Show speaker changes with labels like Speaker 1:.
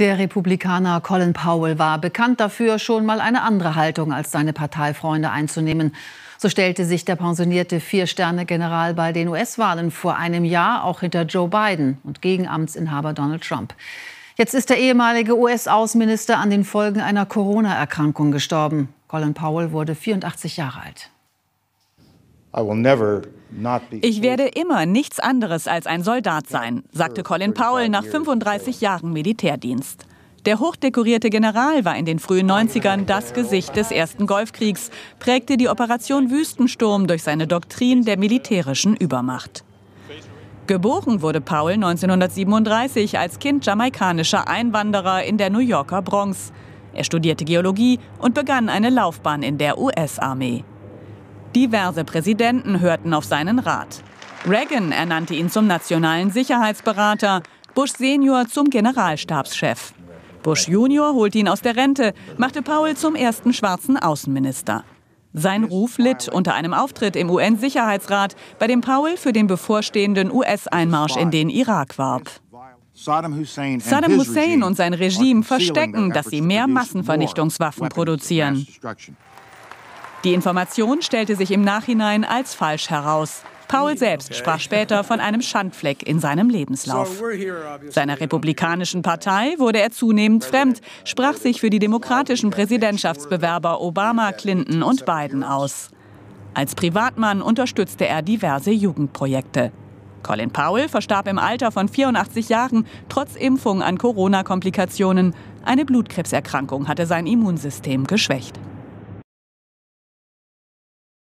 Speaker 1: Der Republikaner Colin Powell war bekannt dafür, schon mal eine andere Haltung als seine Parteifreunde einzunehmen. So stellte sich der pensionierte Vier-Sterne-General bei den US-Wahlen vor einem Jahr auch hinter Joe Biden und gegen Amtsinhaber Donald Trump. Jetzt ist der ehemalige US-Außenminister an den Folgen einer Corona-Erkrankung gestorben. Colin Powell wurde 84 Jahre alt.
Speaker 2: Ich werde immer nichts anderes als ein Soldat sein, sagte Colin Powell nach 35 Jahren Militärdienst. Der hochdekorierte General war in den frühen 90ern das Gesicht des ersten Golfkriegs, prägte die Operation Wüstensturm durch seine Doktrin der militärischen Übermacht. Geboren wurde Powell 1937 als Kind jamaikanischer Einwanderer in der New Yorker Bronx. Er studierte Geologie und begann eine Laufbahn in der US-Armee. Diverse Präsidenten hörten auf seinen Rat. Reagan ernannte ihn zum nationalen Sicherheitsberater, Bush Senior zum Generalstabschef. Bush Junior holte ihn aus der Rente, machte Powell zum ersten schwarzen Außenminister. Sein Ruf litt unter einem Auftritt im UN-Sicherheitsrat, bei dem Powell für den bevorstehenden US-Einmarsch in den Irak warb. Saddam Hussein und sein Regime verstecken, dass sie mehr Massenvernichtungswaffen produzieren. Die Information stellte sich im Nachhinein als falsch heraus. Paul selbst sprach später von einem Schandfleck in seinem Lebenslauf. Seiner republikanischen Partei wurde er zunehmend fremd, sprach sich für die demokratischen Präsidentschaftsbewerber Obama, Clinton und Biden aus. Als Privatmann unterstützte er diverse Jugendprojekte. Colin Powell verstarb im Alter von 84 Jahren trotz Impfung an Corona-Komplikationen. Eine Blutkrebserkrankung hatte sein Immunsystem geschwächt.